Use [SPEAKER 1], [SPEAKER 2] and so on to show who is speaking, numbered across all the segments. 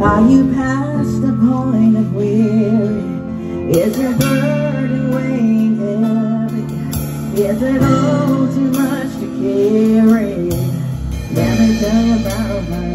[SPEAKER 1] Are you past the point of weary? Is your burden weighing heavy? Is it all too much to carry? Let me tell you about my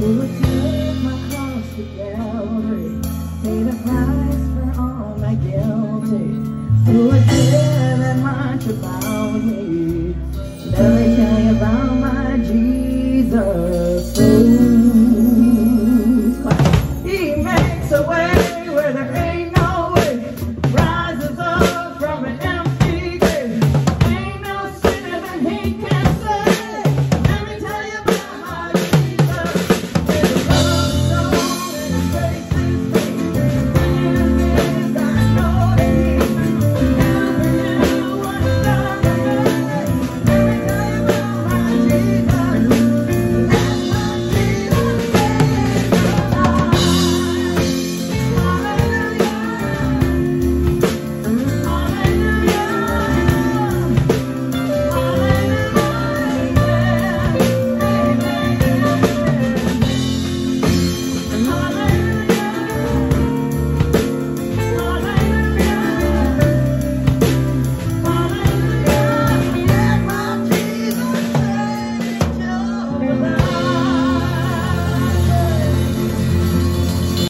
[SPEAKER 1] Who would take my cross to price for all my guilt. Who would care that much about me? Let me tell you about